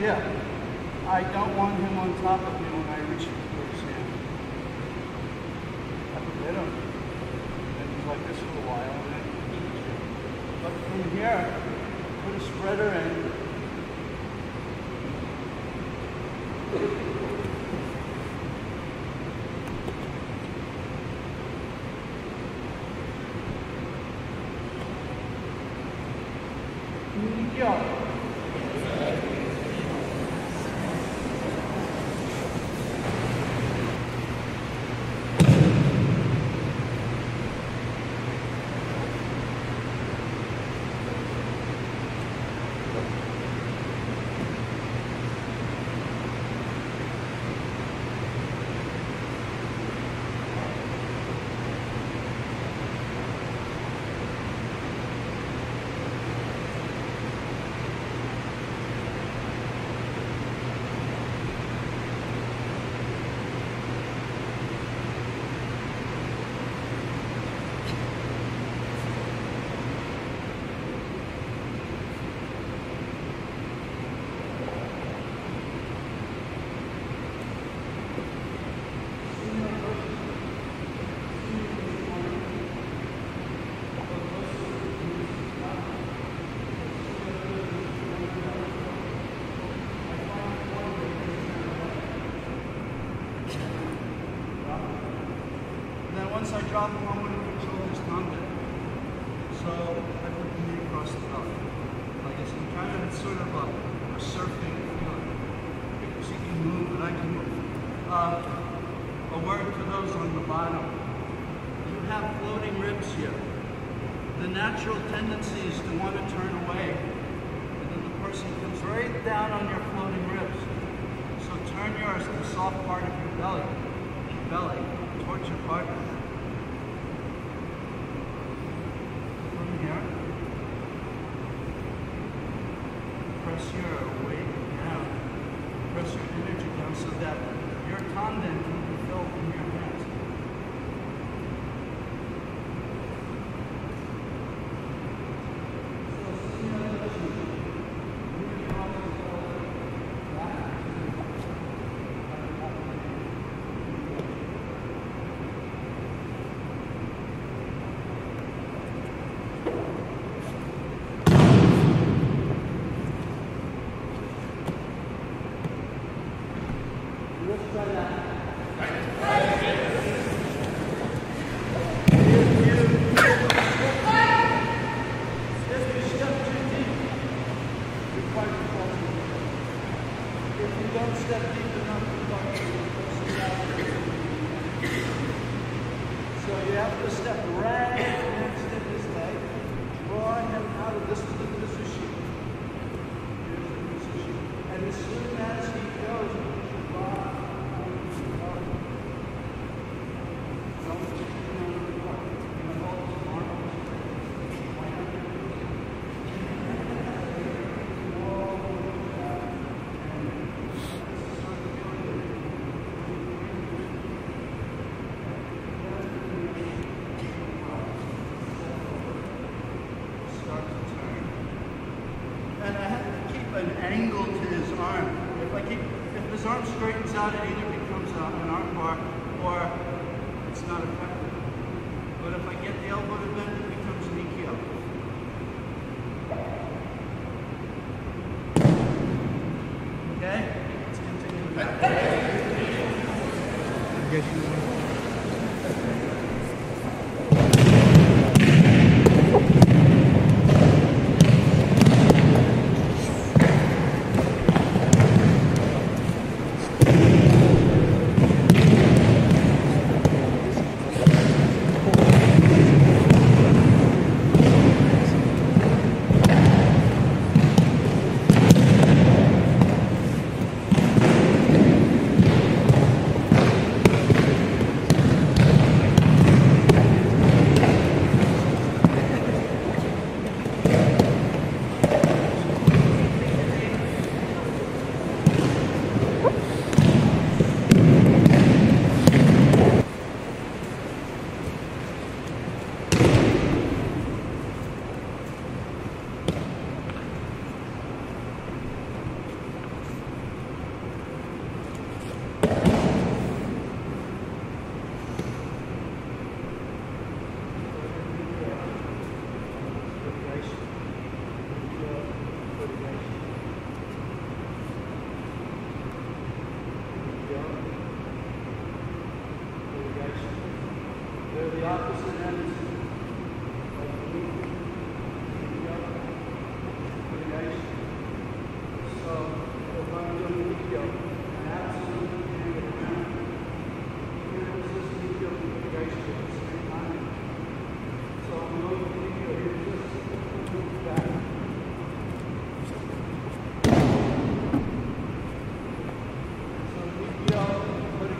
dip. I don't want him on top of me when I reach towards him. I put that on him. And he's like this for a while, and then he But from here, put a spreader in. Thank. Down on your floating ribs. So turn yours to the soft part of your belly, your belly towards your partner. From here, press your weight down. Press your energy down so that your tendon can Voilà. angle to his arm. If I keep, if his arm straightens out at any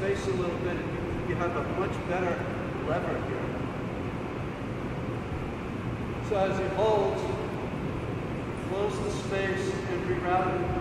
space a little bit, you have a much better lever here. So as it holds, close the space and reroute it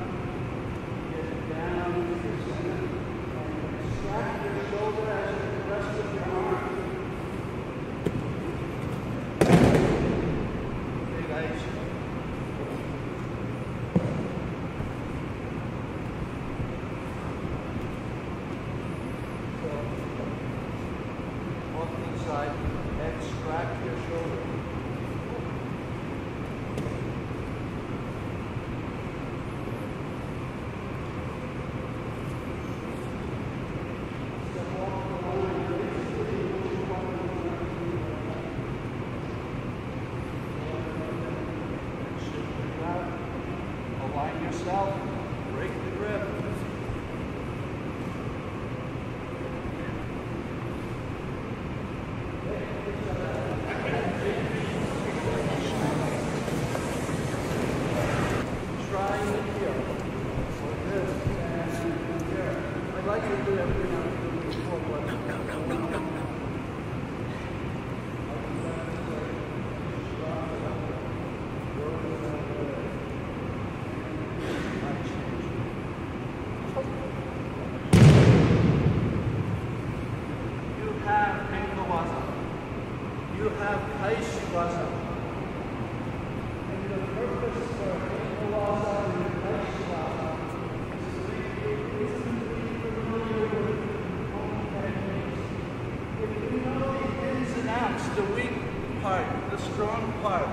strong part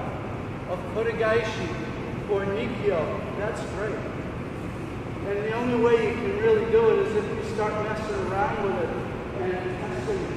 of Kotegaeshi, Bornikyo. That's great. And the only way you can really do it is if you start messing around with it and testing it.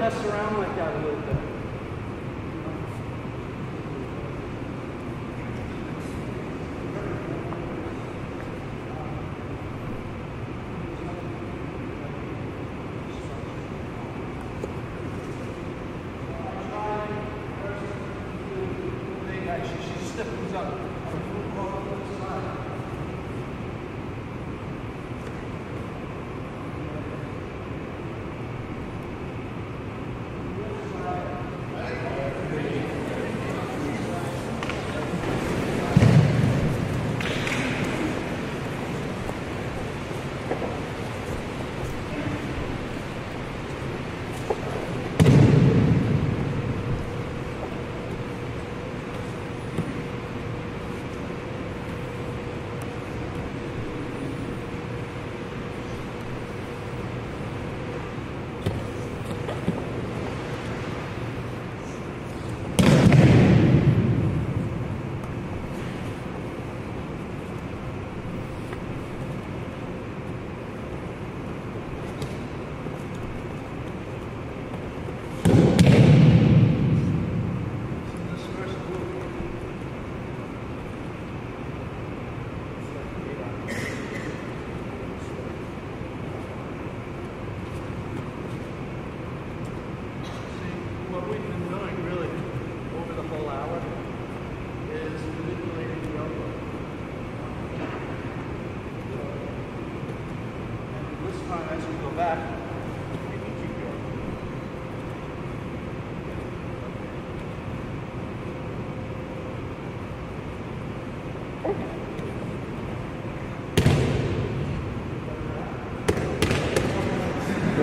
mess around like that a little bit.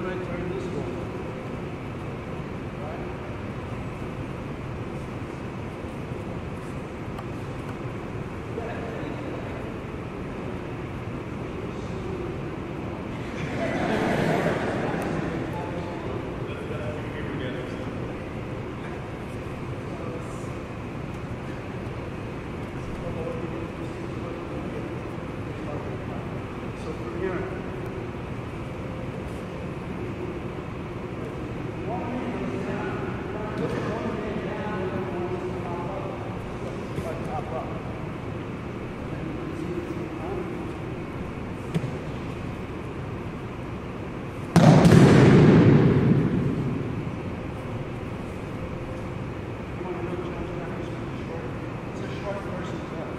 then I turn this way. Right? So from here, top up. It's a short person's death.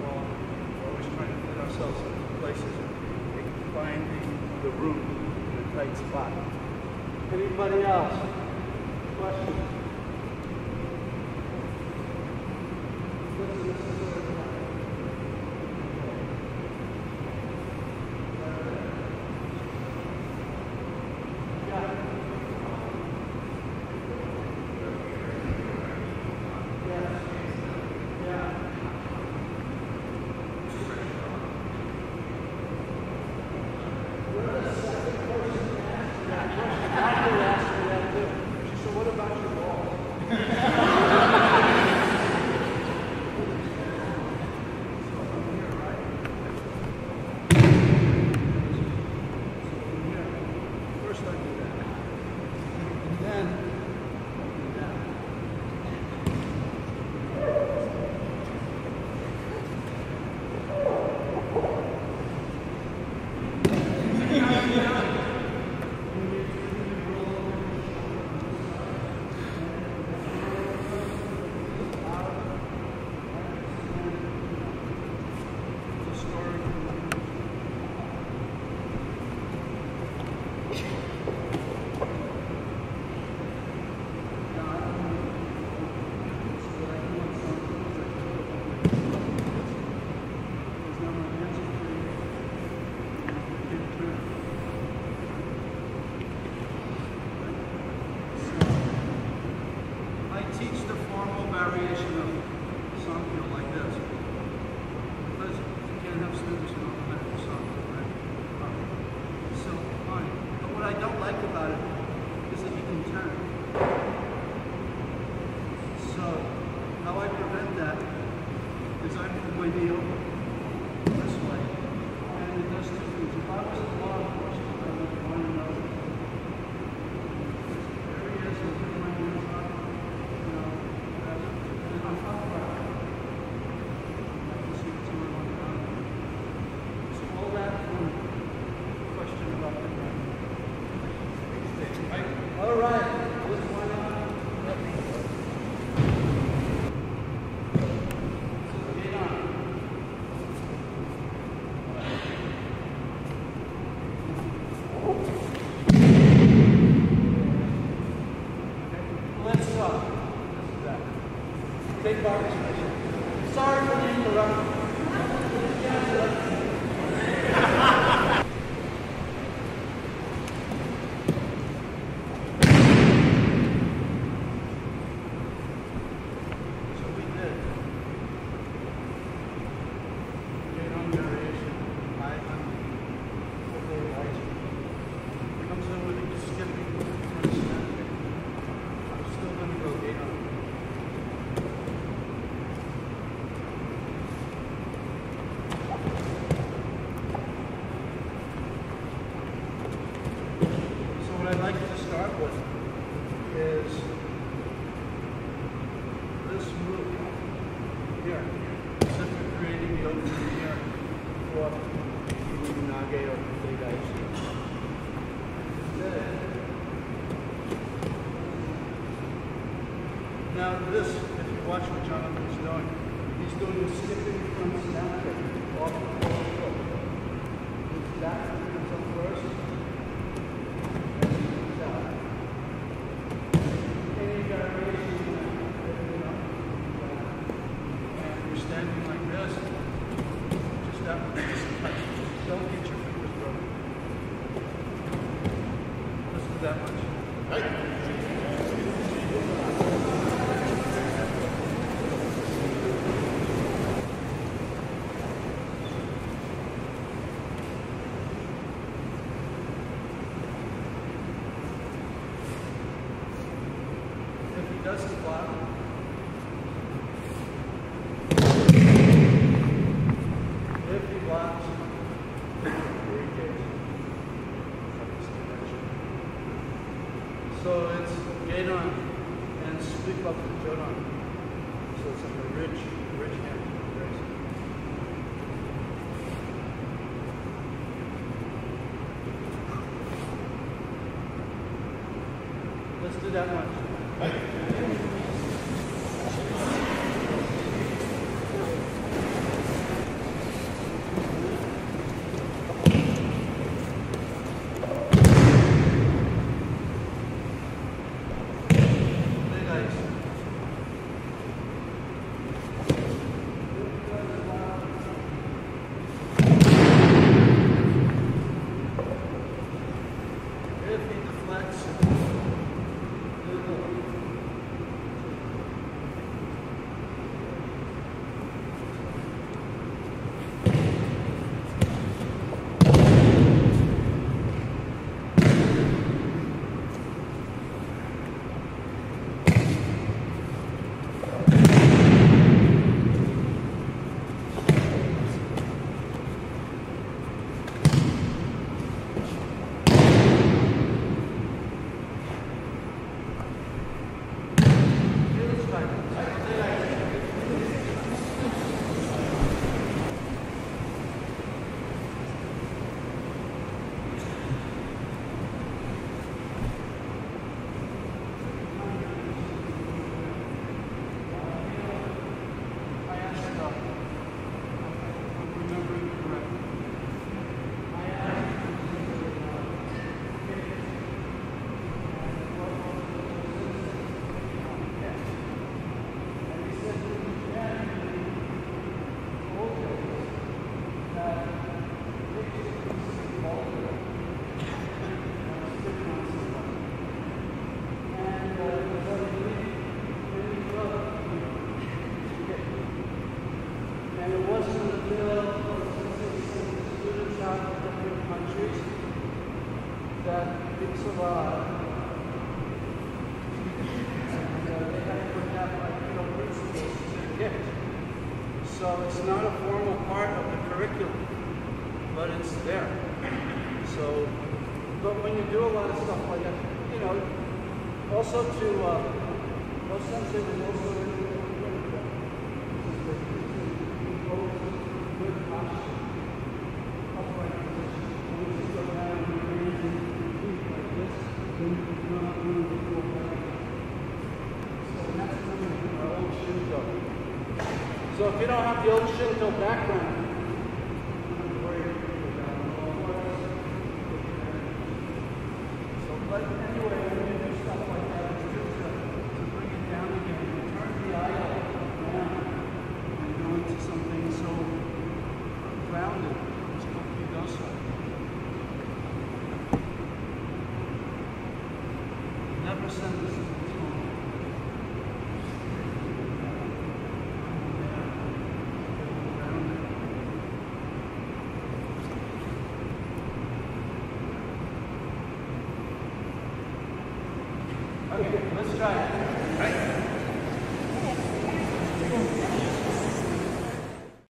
We're always trying to fit ourselves into places we can find the, the room in a tight spot. Anybody else? Now this, if you watch what Jonathan's doing, he's doing a skipping from snap kick off the forward foot. His back comes up first. and he comes out. Any variation in that, you know, and you're standing like this, just that, just touch, just don't get your fingers broken. Just do that much. If he does the block, if he blocks, three kicks. So it's gate on and sweep up the jut on. So it's like a rich, rich hand. Let's do that one. And it wasn't until students out different countries that it survived. And they had to that like, you know, principles to kids. So it's not a formal part of the curriculum, but it's there. So, but when you do a lot of stuff like that, you know, also to, uh, no sensei was also really good at that. Good posture. Upright position. When you sit down, you raise your feet like this, then you can come up and you go back. So that's coming from our old Shinto. So if you don't have the old Shinto background,